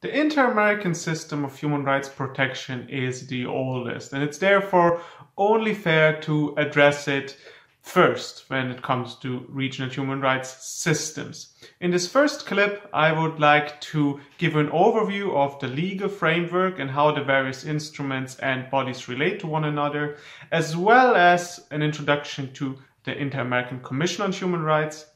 The Inter-American system of human rights protection is the oldest and it's therefore only fair to address it first when it comes to regional human rights systems. In this first clip, I would like to give an overview of the legal framework and how the various instruments and bodies relate to one another, as well as an introduction to the Inter-American Commission on Human Rights.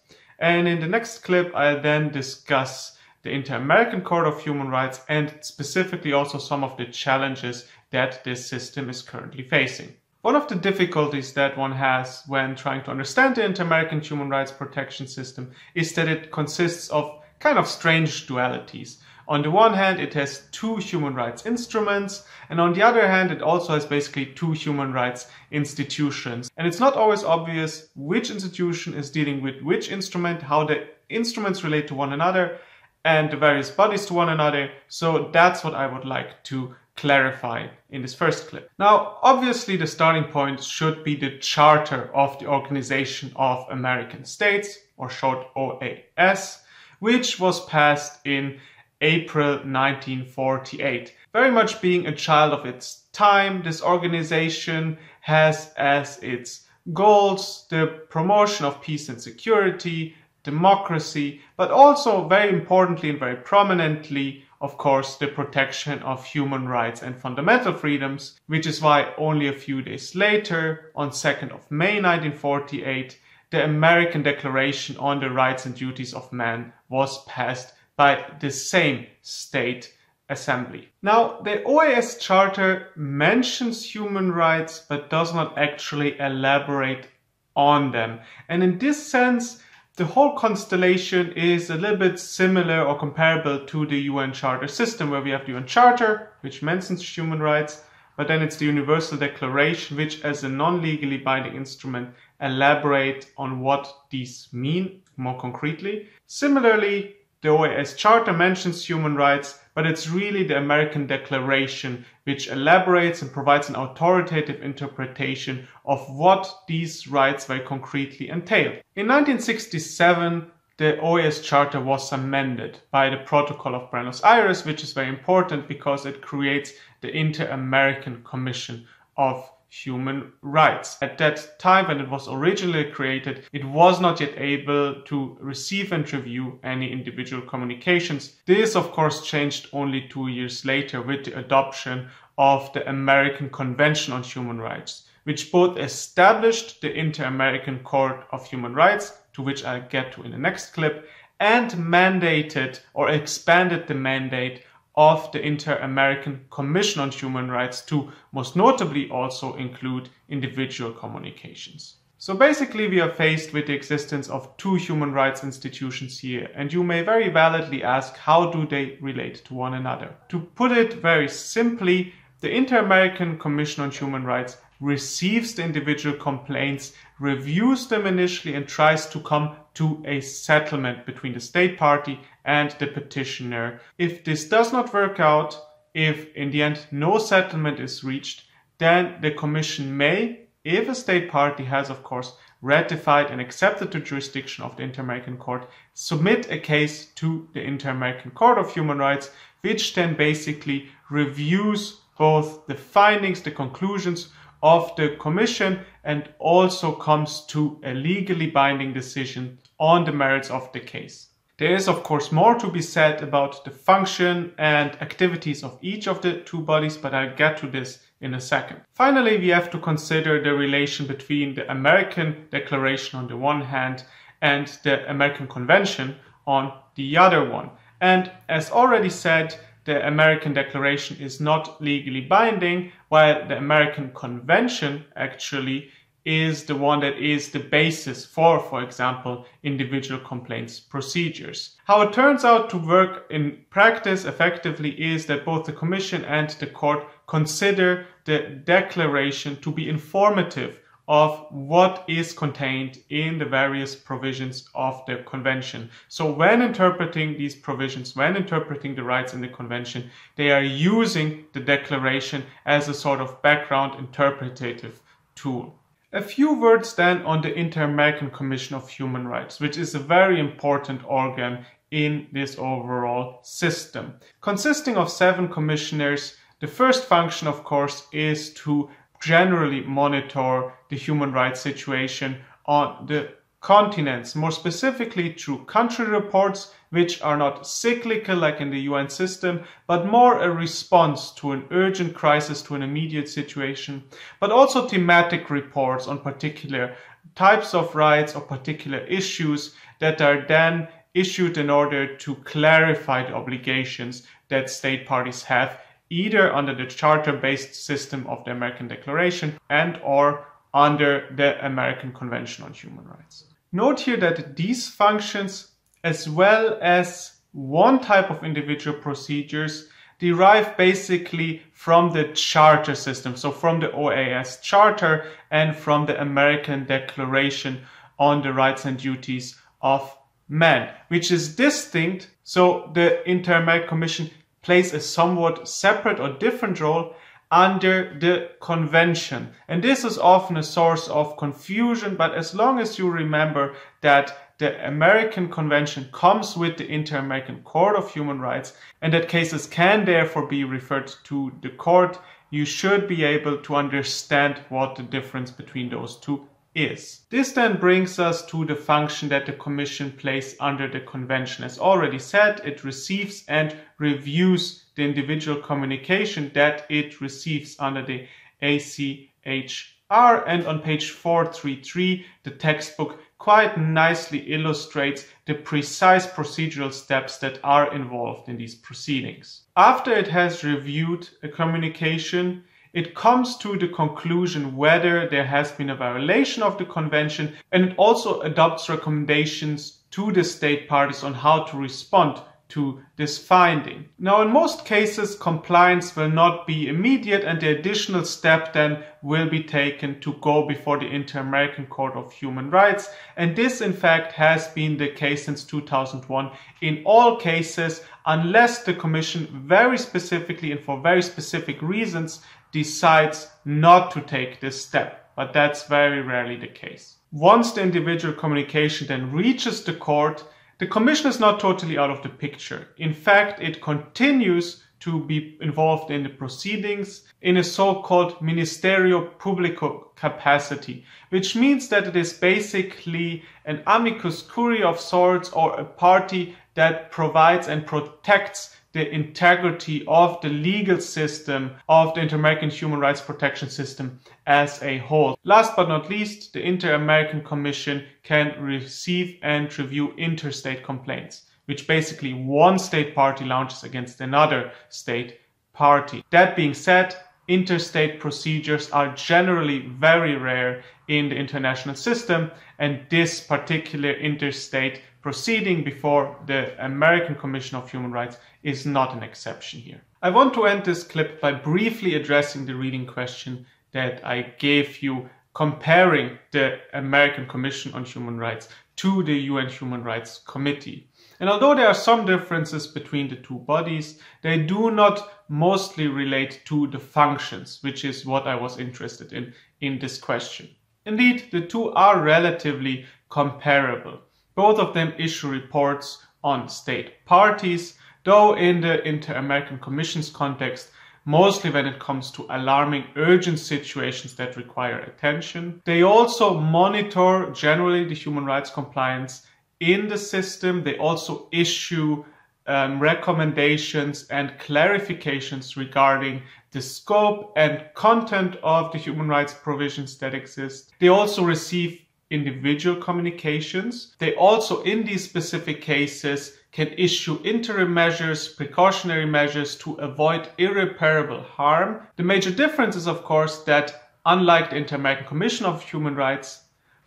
And in the next clip, I'll then discuss the Inter-American Court of Human Rights and specifically also some of the challenges that this system is currently facing. One of the difficulties that one has when trying to understand the Inter-American human rights protection system is that it consists of kind of strange dualities. On the one hand, it has two human rights instruments, and on the other hand, it also has basically two human rights institutions. And it's not always obvious which institution is dealing with which instrument, how the instruments relate to one another, and the various bodies to one another. So that's what I would like to clarify in this first clip. Now, obviously the starting point should be the Charter of the Organization of American States, or short OAS, which was passed in April 1948. Very much being a child of its time, this organization has as its goals the promotion of peace and security, democracy, but also very importantly and very prominently, of course, the protection of human rights and fundamental freedoms, which is why only a few days later, on 2nd of May 1948, the American Declaration on the Rights and Duties of Man was passed by the same state assembly. Now, the OAS Charter mentions human rights but does not actually elaborate on them. And in this sense, the whole constellation is a little bit similar or comparable to the UN Charter system, where we have the UN Charter, which mentions human rights, but then it's the Universal Declaration, which as a non-legally binding instrument elaborate on what these mean more concretely. Similarly, the OAS Charter mentions human rights, but it's really the American Declaration which elaborates and provides an authoritative interpretation of what these rights very concretely entail. In 1967, the OAS Charter was amended by the Protocol of Buenos Aires, which is very important because it creates the Inter-American Commission of human rights. At that time, when it was originally created, it was not yet able to receive and review any individual communications. This, of course, changed only two years later with the adoption of the American Convention on Human Rights, which both established the Inter-American Court of Human Rights, to which I'll get to in the next clip, and mandated or expanded the mandate of the Inter-American Commission on Human Rights to most notably also include individual communications. So basically we are faced with the existence of two human rights institutions here and you may very validly ask how do they relate to one another. To put it very simply, the Inter-American Commission on Human Rights receives the individual complaints, reviews them initially and tries to come to a settlement between the state party and the petitioner. If this does not work out, if in the end no settlement is reached, then the commission may, if a state party has of course ratified and accepted the jurisdiction of the Inter-American Court, submit a case to the Inter-American Court of Human Rights, which then basically reviews both the findings, the conclusions of the Commission and also comes to a legally binding decision on the merits of the case. There is of course more to be said about the function and activities of each of the two bodies, but I'll get to this in a second. Finally, we have to consider the relation between the American Declaration on the one hand and the American Convention on the other one. And as already said, the American Declaration is not legally binding, while the American Convention actually is the one that is the basis for, for example, individual complaints procedures. How it turns out to work in practice effectively is that both the Commission and the Court consider the declaration to be informative of what is contained in the various provisions of the convention. So when interpreting these provisions, when interpreting the rights in the convention, they are using the declaration as a sort of background interpretative tool. A few words then on the Inter-American Commission of Human Rights, which is a very important organ in this overall system. Consisting of seven commissioners, the first function, of course, is to generally monitor the human rights situation on the continents, more specifically through country reports, which are not cyclical like in the UN system, but more a response to an urgent crisis, to an immediate situation, but also thematic reports on particular types of rights or particular issues that are then issued in order to clarify the obligations that state parties have either under the charter-based system of the American Declaration and or under the American Convention on Human Rights. Note here that these functions, as well as one type of individual procedures, derive basically from the charter system, so from the OAS Charter and from the American Declaration on the Rights and Duties of Man, which is distinct. So the Inter-American Commission plays a somewhat separate or different role under the convention. And this is often a source of confusion, but as long as you remember that the American Convention comes with the Inter-American Court of Human Rights and that cases can therefore be referred to the court, you should be able to understand what the difference between those two is. This then brings us to the function that the Commission plays under the Convention. As already said, it receives and reviews the individual communication that it receives under the ACHR. And on page 433, the textbook quite nicely illustrates the precise procedural steps that are involved in these proceedings. After it has reviewed a communication, it comes to the conclusion whether there has been a violation of the convention and it also adopts recommendations to the state parties on how to respond to this finding. Now, in most cases, compliance will not be immediate and the additional step then will be taken to go before the Inter-American Court of Human Rights. And this, in fact, has been the case since 2001 in all cases, unless the Commission very specifically and for very specific reasons decides not to take this step. But that's very rarely the case. Once the individual communication then reaches the court, the Commission is not totally out of the picture. In fact, it continues to be involved in the proceedings in a so-called ministerio publico capacity, which means that it is basically an amicus curiae of sorts or a party that provides and protects the integrity of the legal system of the Inter-American human rights protection system as a whole. Last but not least, the Inter-American Commission can receive and review interstate complaints, which basically one state party launches against another state party. That being said, interstate procedures are generally very rare in the international system and this particular interstate proceeding before the American Commission of Human Rights is not an exception here. I want to end this clip by briefly addressing the reading question that I gave you comparing the American Commission on Human Rights to the UN Human Rights Committee. And although there are some differences between the two bodies, they do not mostly relate to the functions, which is what I was interested in in this question. Indeed, the two are relatively comparable. Both of them issue reports on state parties, though in the Inter-American Commission's context, mostly when it comes to alarming urgent situations that require attention. They also monitor generally the human rights compliance in the system. They also issue um, recommendations and clarifications regarding the scope and content of the human rights provisions that exist. They also receive individual communications. They also, in these specific cases, can issue interim measures, precautionary measures to avoid irreparable harm. The major difference is, of course, that unlike the Inter-American Commission of Human Rights,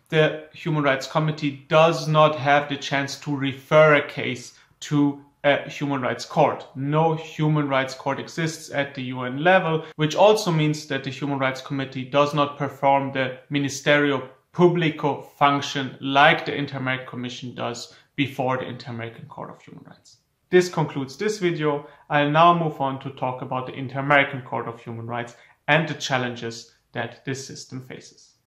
the Human Rights Committee does not have the chance to refer a case to a human rights court. No human rights court exists at the UN level, which also means that the Human Rights Committee does not perform the ministerio publico function like the Inter-American Commission does before the Inter-American Court of Human Rights. This concludes this video. I'll now move on to talk about the Inter-American Court of Human Rights and the challenges that this system faces.